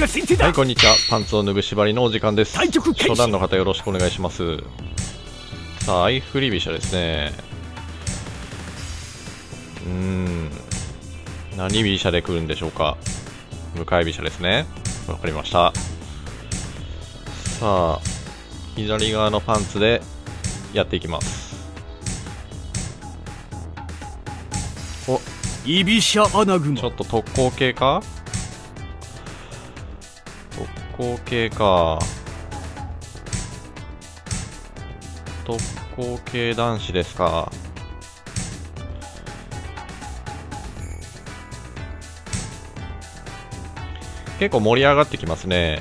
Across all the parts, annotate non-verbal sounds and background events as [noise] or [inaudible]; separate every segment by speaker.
Speaker 1: はいこんにちは。パンツを脱ぐ縛りのお時間です。初段の方よろしくお願いします。さあ相振り飛車ですね。うーん。何飛車で来るんでしょうか。向かい飛車ですね。わかりました。さあ左側のパンツでやっていきます。お
Speaker 2: 居飛車穴熊。
Speaker 1: ちょっと特攻系か？特攻系か。特攻系男子ですか。結構盛り上がってきますね。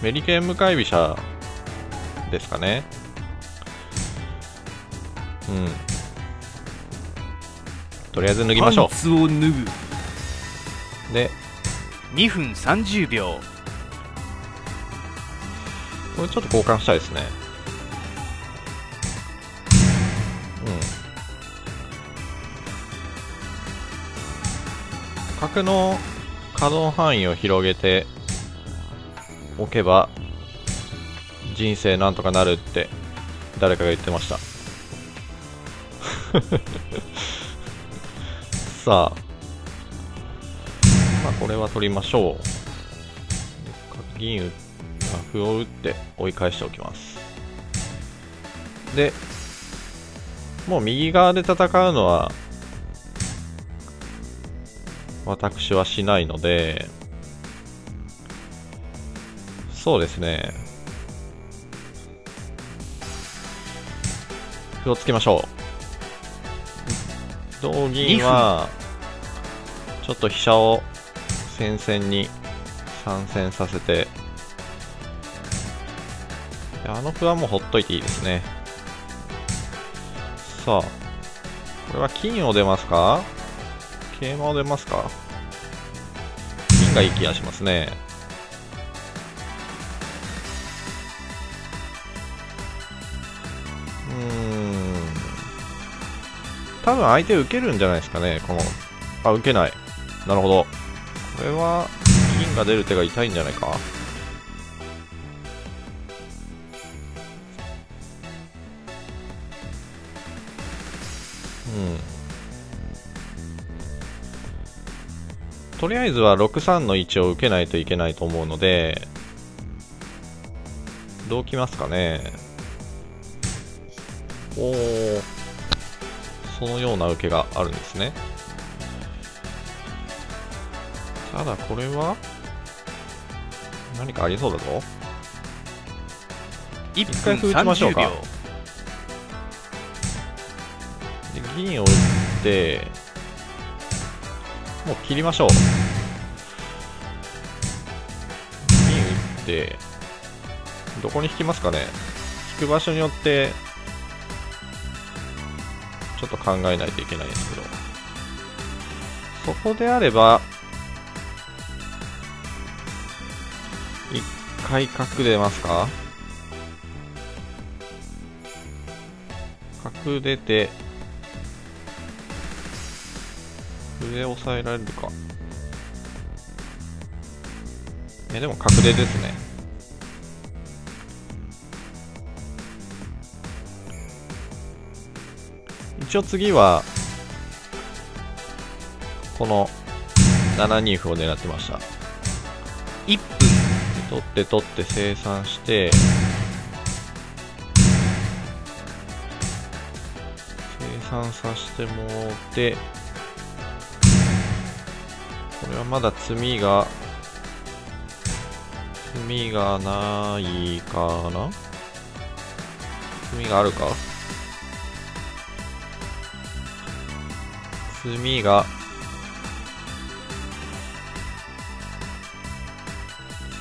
Speaker 1: メリケン向かい飛車ですかね。うん。とりあえず脱ぎましょ
Speaker 2: パンツを脱ぐ。
Speaker 1: うで。
Speaker 2: 2分30秒
Speaker 1: これちょっと交換したいですね。うん。角の可動範囲を広げておけば人生なんとかなるって誰かが言ってました。[laughs] さあ。まあこれは取りましょう。銀打って歩を打って追い返しておきます。でもう右側で戦うのは私はしないのでそうですね。歩をつけましょう。同銀はちょっと飛車を戦線に参戦させてあの歩はもうほっといていいですね。さあ、これは金を出ますか？桂馬を出ますか？金がいい気がしますね。うーん。多分相手受けるんじゃないですかね、この。あ、受けない。なるほど。これは、金が出る手が痛いんじゃないかとりあえずは63の位置を受けないといけないと思うのでどうきますかね。おおそのような受けがあるんですね。ただこれは何かありそうだぞ。
Speaker 2: 1
Speaker 1: 一回
Speaker 2: 分
Speaker 1: 歩打ちましょう
Speaker 2: 30
Speaker 1: か
Speaker 2: 秒。
Speaker 1: で銀を打ってもう切りましょう。銀打ってどこに引きますかね。引く場所によってちょっと考えないといけないんですけど。そこであれば一回角出ますか。角出て上抑えられるか。いやでも角出ですね。一応次はこの7二歩を狙ってました。
Speaker 2: 1分
Speaker 1: 取って取って生産して生産させてもらってれはまだ詰みが詰みがないかな？詰みがあるか？詰みが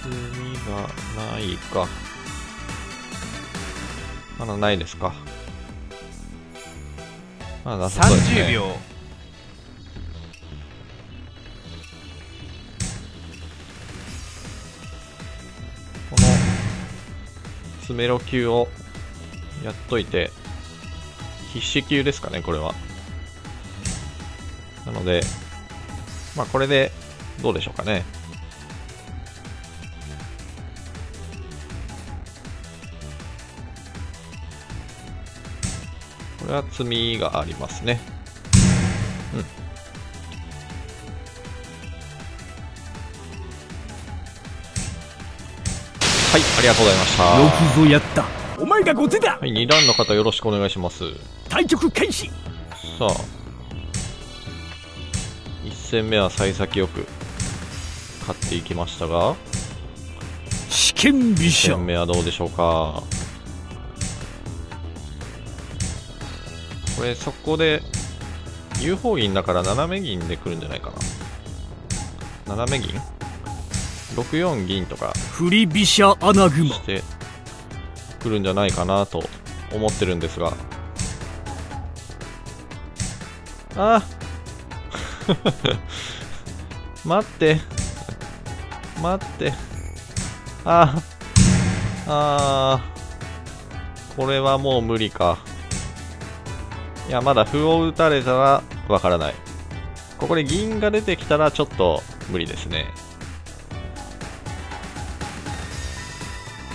Speaker 1: 詰みがないか。まだないですか？まだなさそうですね。
Speaker 2: 30秒。
Speaker 1: スメロ級をやっといて、必死級ですかね、これは。なので、まあこれでどうでしょうかね。これは積みがありますね。うん。はいありがとうございました。
Speaker 2: よくぞやった。お前が後手だ。
Speaker 1: はい2段の方よろしくお願いします。
Speaker 2: 対局開始
Speaker 1: さあ。1戦目は幸先よく勝っていきましたが。
Speaker 2: 試験飛
Speaker 1: 2
Speaker 2: 車
Speaker 1: 戦目はどうでしょうか。これそこで UFO 銀だから斜め銀で来るんじゃないかな。斜め銀？64銀とか。
Speaker 2: 振り飛車穴熊。
Speaker 1: して来るんじゃないかなと思ってるんですが。あ [laughs] 待って。待って。ああー。これはもう無理か。いやまだ歩を打たれたらわからない。ここで銀が出てきたらちょっと無理ですね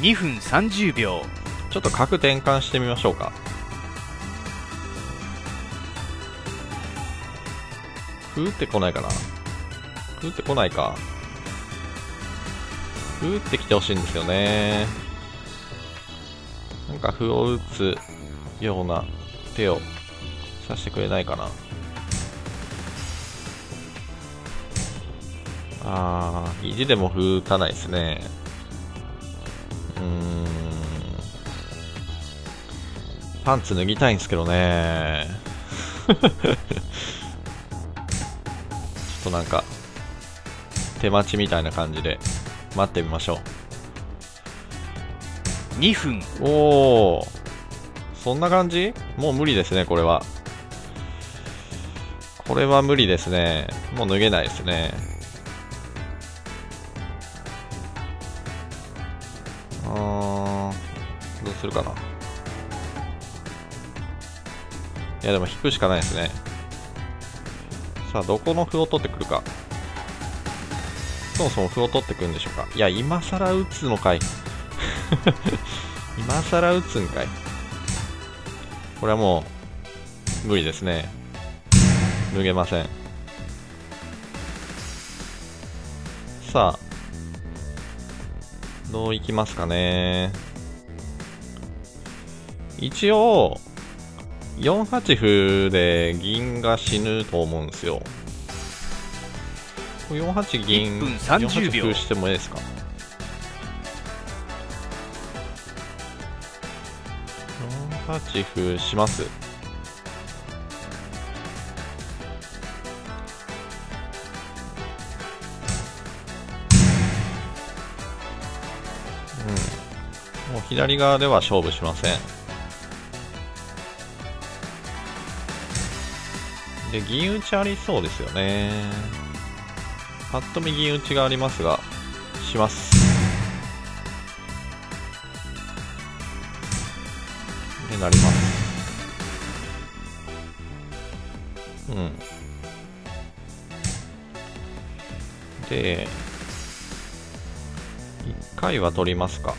Speaker 2: 2分30秒
Speaker 1: ちょっと角転換してみましょうか。歩打ってこないかな歩打ってこないか。歩打ってきてほしいんですよね。なんか歩を打つような手をさしてくれないかな。あー、意地でも歩打たないですね。うーん。パンツ脱ぎたいんですけどね。[laughs] ちょっとなんか、手待ちみたいな感じで待ってみましょ
Speaker 2: 2分
Speaker 1: う。おー。そんな感じ？もう無理ですね、これは。これは無理ですね。もう脱げないですね。するかな。いや、でも引くしかないですね。さあ、どこの歩を取ってくるか。そもそも歩を取ってくるんでしょうか。いや、今更打つのかい。[laughs] 今更打つんかい。これはもう、無理ですね。脱げません。さあ、どういきますかね。一応、4八歩で銀が死ぬと思うんですよ。4八銀、
Speaker 2: 1分30秒
Speaker 1: 4八歩してもいいですか？4八歩します。うん。もう左側では勝負しません。で、銀打ちありそうですよね。パッと見銀打ちがありますが、します。で、なります。うん。で、一回は取りますか。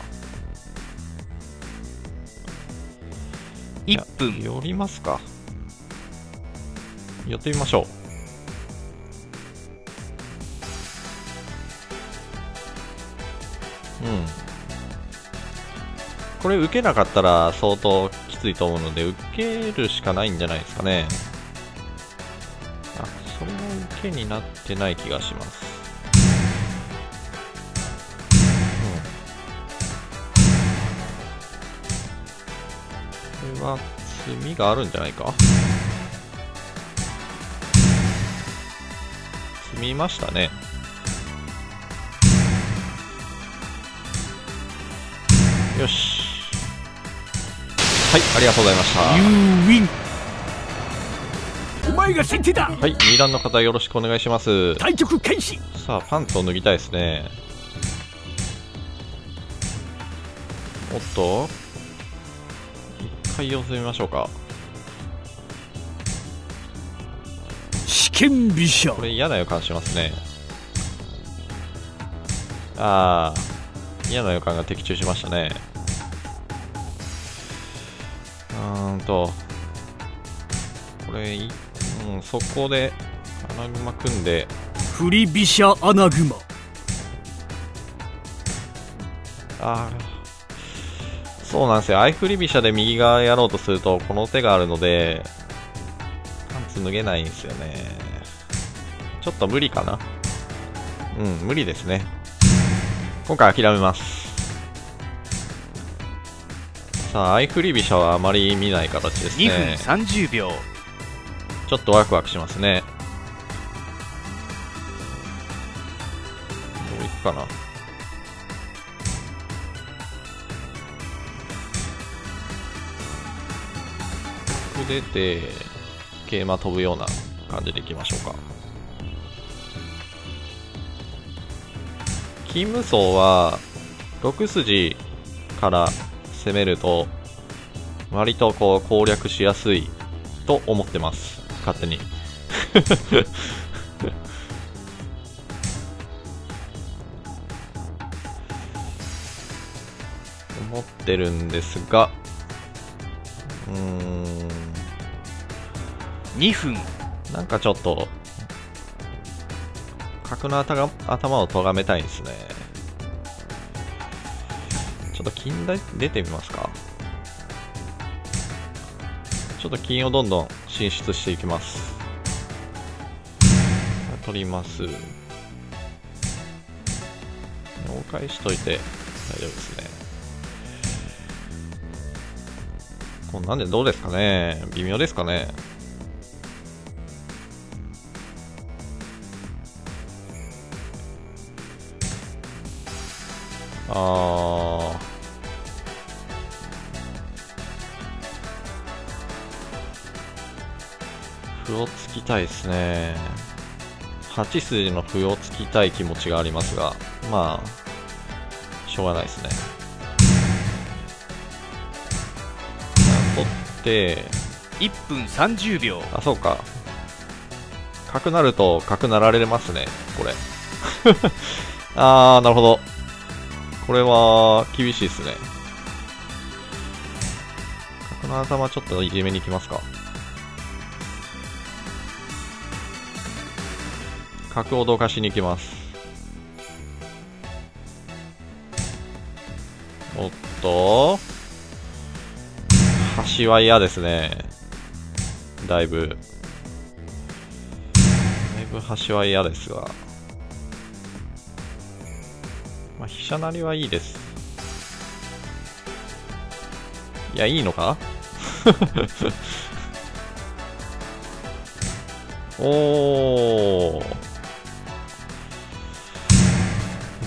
Speaker 2: 1分
Speaker 1: 寄りますか。寄ってみましょう。うん。これ受けなかったら相当きついと思うので、受けるしかないんじゃないですかね。あ、それは受けになってない気がします。うん。これは詰みがあるんじゃないか？積みましたね。よし。はい、ありがとうございました。
Speaker 2: You win お前が先手だ
Speaker 1: はい、2段の方よろしくお願いします。
Speaker 2: 対局開始
Speaker 1: さあ、パンツを脱ぎたいですね。おっと一回様子見ましょうか。これ嫌な予感しますね。ああ、嫌な予感が的中しましたね。うーんと、これい、うん、そこで、穴熊組んで、
Speaker 2: 振り飛車穴熊
Speaker 1: あーそうなんですよ。相振り飛車で右側やろうとすると、この手があるので、パンツ脱げないんですよね。ちょっと無理かな。うん、無理ですね。今回諦めます。さあ、相振り飛車はあまり見ない形です
Speaker 3: 2分
Speaker 1: ね。
Speaker 3: 30秒
Speaker 1: ちょっとワクワクしますね。どういくかな。ここ出て、桂馬飛ぶような感じでいきましょうか。金無双は、6筋から攻めると、割とこう攻略しやすいと思ってます。勝手に。[laughs] 思ってるんですが、うーん、
Speaker 3: 2分
Speaker 1: なんかちょっと、角の頭頭を咎めたいんですね。ょっと金出てみますか。ちょっと金をどんどん進出していきます。取ります。お返しといて大丈夫ですね。こんなんでどうですかね微妙ですかねあー歩を突きたいですね。8筋の歩を突きたい気持ちがありますがまあしょうがないですね。取って
Speaker 3: 1分30秒。
Speaker 1: あそうか。角なると角なられますねこれ。[laughs] あーなるほど。これは厳しいですね。角の頭ちょっといじめに行きますか角をどかしに行きます。おっと。端は嫌ですね。だいぶ。だいぶ端は嫌ですが。まあ飛車成りはいいです。いやいいのか？[laughs] おー。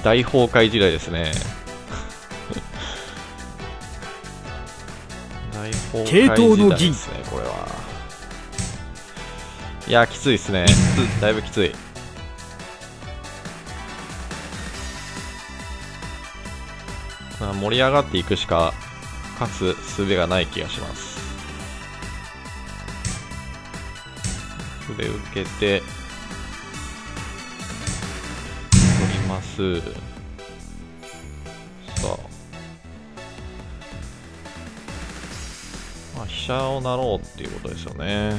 Speaker 1: 大崩壊時代ですね。[laughs] 大崩
Speaker 2: 系
Speaker 1: 壊時代ですねこれは。いやきついですね。
Speaker 3: 分
Speaker 1: だいぶきつい。まあ盛り上がっていくしか勝つ術がない気がします。筆受けてます。さあ。まあ飛車を成ろうっていうことですよね。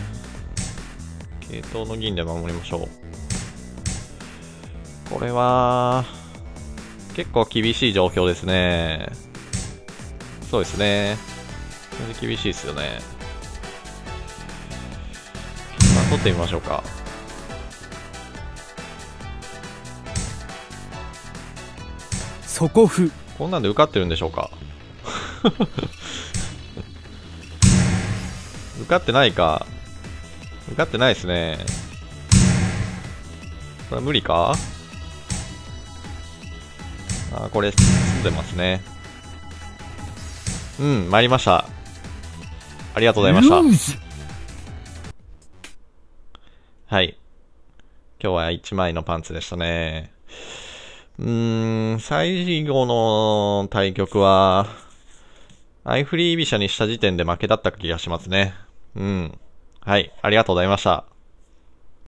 Speaker 1: 系統の銀で守りましょう。これは結構厳しい状況ですね。そうですね。厳しいですよね。まあ取ってみましょうか。
Speaker 2: 底歩
Speaker 1: こんなんで受かってるんでしょうか？[laughs] 受かってないか？受かってないですね。これは無理か？あーこれ進んでますね。うん参りました。ありがとうございました。はい。今日は1枚のパンツでしたね。うーん、最後の対局は、アイフリービシャにした時点で負けだった気がしますね。うん。はい。ありがとうございました。